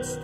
It's